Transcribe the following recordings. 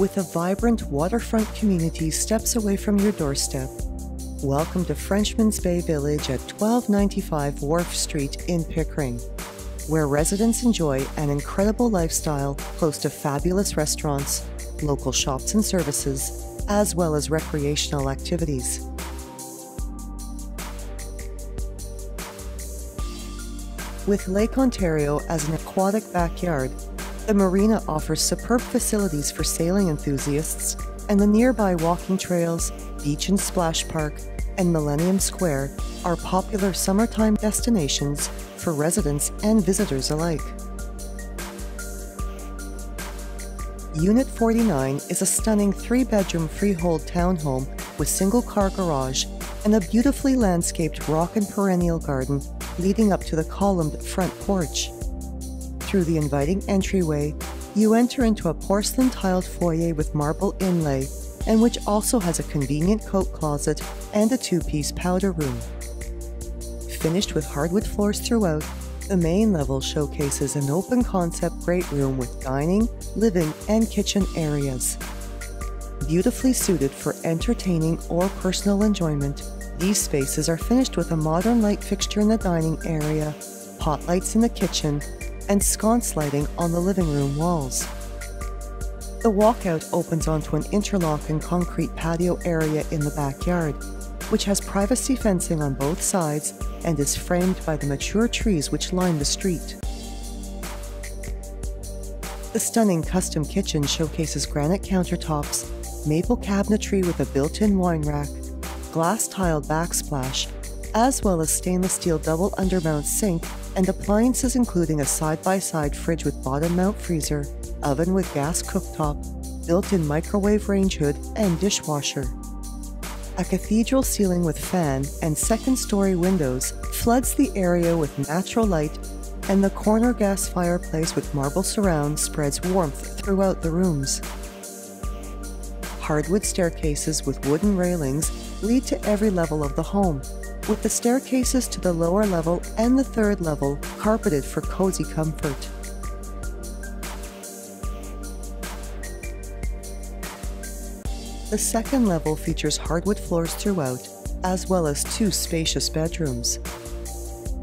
with a vibrant waterfront community steps away from your doorstep. Welcome to Frenchman's Bay Village at 1295 Wharf Street in Pickering, where residents enjoy an incredible lifestyle close to fabulous restaurants, local shops and services, as well as recreational activities. With Lake Ontario as an aquatic backyard, the marina offers superb facilities for sailing enthusiasts, and the nearby walking trails, beach and splash park, and Millennium Square are popular summertime destinations for residents and visitors alike. Unit 49 is a stunning three bedroom freehold townhome with single car garage and a beautifully landscaped rock and perennial garden leading up to the columned front porch. Through the inviting entryway, you enter into a porcelain tiled foyer with marble inlay, and which also has a convenient coat closet and a two piece powder room. Finished with hardwood floors throughout, the main level showcases an open concept great room with dining, living, and kitchen areas. Beautifully suited for entertaining or personal enjoyment, these spaces are finished with a modern light fixture in the dining area, pot lights in the kitchen, and sconce lighting on the living room walls. The walkout opens onto an interlocking concrete patio area in the backyard, which has privacy fencing on both sides and is framed by the mature trees which line the street. The stunning custom kitchen showcases granite countertops, maple cabinetry with a built in wine rack, glass tiled backsplash, as well as stainless steel double undermount sink and appliances including a side by side fridge with bottom mount freezer, oven with gas cooktop, built in microwave range hood, and dishwasher. A cathedral ceiling with fan and second story windows floods the area with natural light, and the corner gas fireplace with marble surround spreads warmth throughout the rooms. Hardwood staircases with wooden railings lead to every level of the home, with the staircases to the lower level and the third level carpeted for cozy comfort. The second level features hardwood floors throughout, as well as two spacious bedrooms.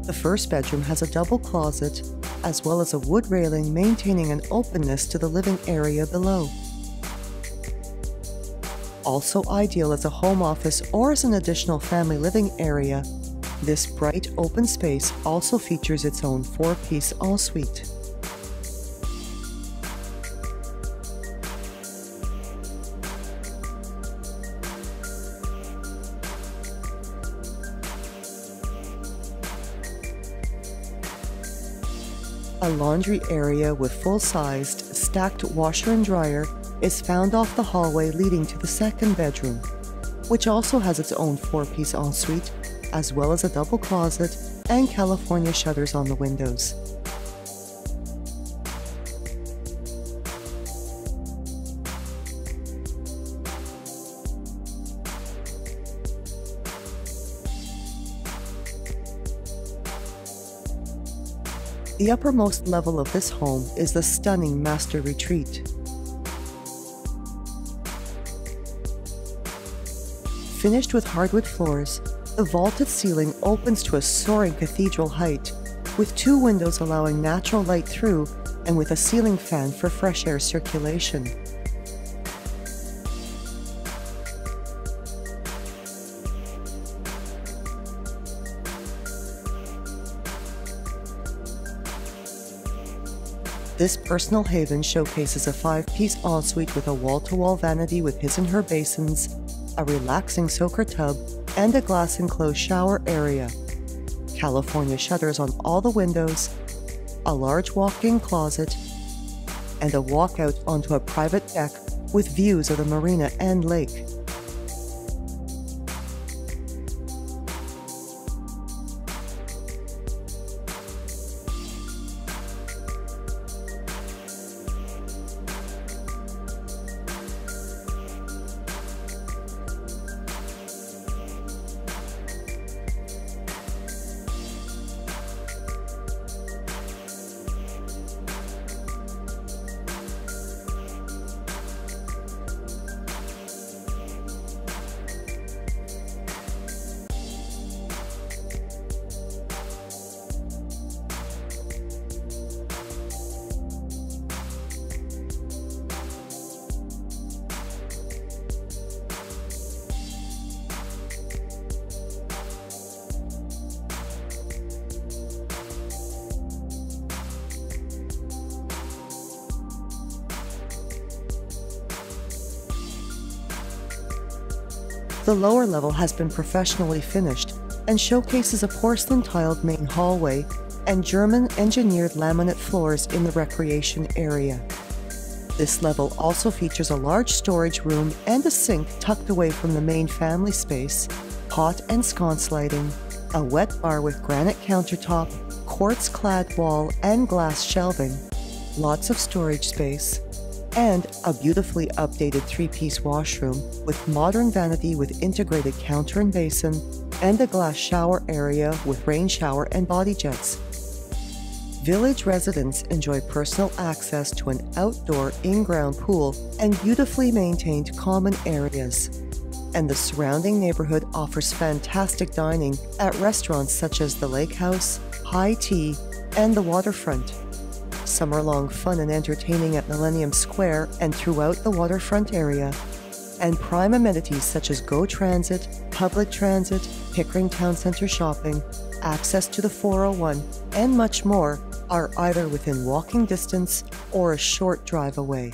The first bedroom has a double closet, as well as a wood railing maintaining an openness to the living area below also ideal as a home office or as an additional family living area, this bright open space also features its own four piece ensuite. A laundry area with full sized, stacked washer and dryer is found off the hallway leading to the second bedroom, which also has its own four piece ensuite, as well as a double closet and California shutters on the windows. The uppermost level of this home is the stunning master retreat, Finished with hardwood floors, the vaulted ceiling opens to a soaring cathedral height, with two windows allowing natural light through and with a ceiling fan for fresh air circulation. This personal haven showcases a five piece ensuite with a wall to wall vanity with his and her basins, a relaxing soaker tub, and a glass enclosed shower area. California shutters on all the windows, a large walk in closet, and a walkout onto a private deck with views of the marina and lake. The lower level has been professionally finished and showcases a porcelain tiled main hallway and German engineered laminate floors in the recreation area. This level also features a large storage room and a sink tucked away from the main family space, hot and sconce lighting, a wet bar with granite countertop, quartz clad wall and glass shelving, lots of storage space, and a beautifully updated three piece washroom with modern vanity with integrated counter and basin, and a glass shower area with rain shower and body jets. Village residents enjoy personal access to an outdoor in ground pool and beautifully maintained common areas. And the surrounding neighborhood offers fantastic dining at restaurants such as the Lake House, High Tea, and the Waterfront. Summer long fun and entertaining at Millennium Square and throughout the waterfront area. And prime amenities such as GO Transit, public transit, Pickering Town Centre shopping, access to the 401, and much more are either within walking distance or a short drive away.